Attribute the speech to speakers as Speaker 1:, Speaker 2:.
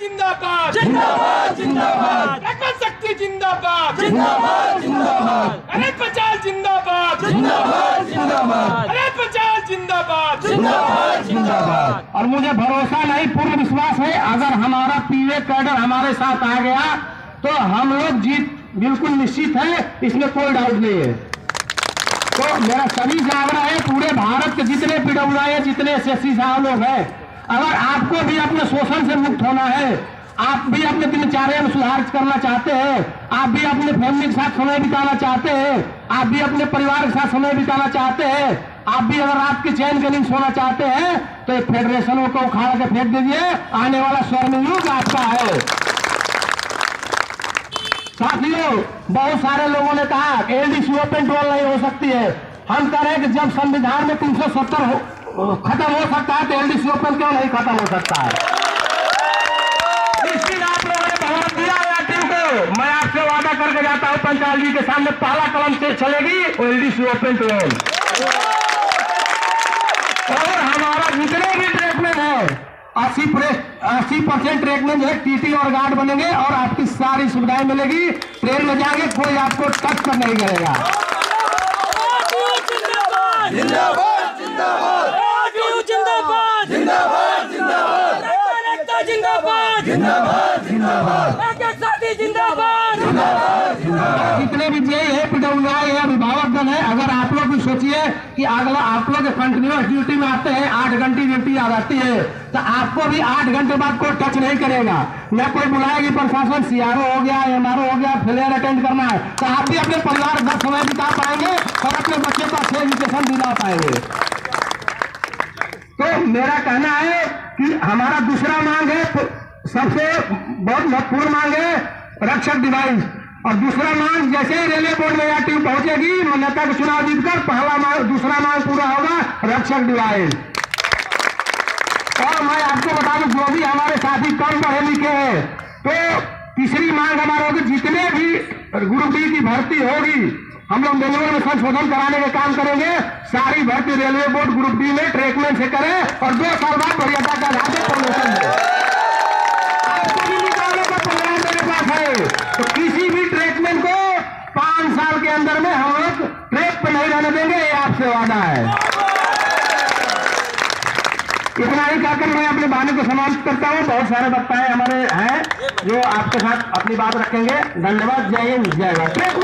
Speaker 1: जिंदाबाद।
Speaker 2: जिंदाबाद जिंदाबाद।
Speaker 1: रकम शक्ति जिंदाबाद।
Speaker 2: जिंदाबाद जिंदाबाद।
Speaker 1: अरे पचाल जिंदाबाद।
Speaker 2: जिंदाबाद जिंदाबाद।
Speaker 1: अरे पचाल जिंदाबाद।
Speaker 2: जिंदाबाद जिंदाबाद।
Speaker 3: और मुझे भरोसा नहीं पूर्ण विश्वास है अगर हमारा पीवे कैडर हमारे साथ आ गया तो हम लोग जीत बिल्कुल निश्चित है इसमें कोई डाउट नहीं है। तो मेरा सभी से आग्रह है पूरे भारत के जितने पीडब्ल्यू जितने एस एस साहब लोग हैं अगर आपको भी अपने शोषण से मुक्त होना है, आप भी अपने दिनचर्या में सुधार करना चाहते हैं, आप भी अपने फैमिली के साथ समय बिताना चाहते हैं, आप भी अपने परिवार के साथ समय बिताना चाहते हैं, आप भी अगर रात की चैन के नींद सोना चाहते हैं तो ये फेडरेशनों को उखाड़ के फेंक दीजिए, आने वाला स्वर्ण युग आपका है। साथियों, बहुत सारे लोगों ने कहा, एलडीसी ओपन टोल नहीं हो सकती है। हम कह रहे हैं कि जब संविधान में तीन सौ सत्तर खत्म हो सकता है तो एलडीसी ओपन क्यों नहीं खत्म हो सकता है? मैं आपसे वादा करके जाता हूँ, पंचाल जी के सामने पहला कलम से चलेगी वो एलडीसी ओपन टोल और हमारा जितने भी ट्रेकमैन है, अस्सी अस्सी परसेंट ट्रेकमैन जो है टीटी और गार्ड बनेंगे और आपकी सारी सुविधाएँ मिलेगी। ट्रेन में जाएँगे, कोई आपको टच कर नहीं करेगा
Speaker 2: जिंदाबाद जिंदाबाद
Speaker 4: जिंदाबाद
Speaker 2: जिंदाबाद जिंदाबाद
Speaker 4: एकता जिंदाबाद
Speaker 2: जिंदाबाद। जिंदाबाद
Speaker 4: एक साथी जिंदाबाद
Speaker 3: जितने भी जे है पिटौना है अभिभावक गण है अगर आप लोग भी सोचिए कि अगला आप लोग कंटिन्यूस ड्यूटी में आते हैं आठ घंटे ड्यूटी आ जाती है तो आपको भी आठ घंटे बाद कोई टच नहीं करेगा। न कोई बुलाएगी प्रशासन सीआरओ हो गया एमआरओ हो गया फेलियर अटेंड करना है तो आप भी अपने परिवार के समय बिता पाएँगे और अपने बच्चे को अच्छे एजुकेशन दिला पाएँगे। तो मेरा कहना है कि हमारा दूसरा मांग है सबसे बहुत महत्वपूर्ण मांग है रक्षक डिवाइस। और दूसरा मांग, जैसे ही रेलवे बोर्ड में यह टीम पहुंचेगी मान्यता का चुनाव जीतकर पहला मांग, दूसरा मांग पूरा होगा रक्षक डिवाइस। और मैं आपको बता दूँ, जो भी हमारे साथी कम पढ़े लिखे हैं तो तीसरी मांग हमारे होगी, जितने भी ग्रुप डी की भर्ती होगी, हम लोग मैनुअल में संशोधन कराने का काम करेंगे। सारी भर्ती रेलवे बोर्ड ग्रुप डी में ट्रेकमैन से करें और दो साल बाद वरीयता का आधार पर प्रमोशन दे आपको भी निकालने का प्रोग्राम मेरे पास है तो किसी भी ट्रेकमैन को पाँच साल के अंदर में हम लोग रहने देंगे, ये आपसे वादा है। इतना ही कहकर मैं अपने बाने को समाप्त करता हूँ। बहुत सारे वक्ताएँ हमारे हैं जो आपके साथ अपनी बात रखेंगे। धन्यवाद। जय हिंद। जय भारत।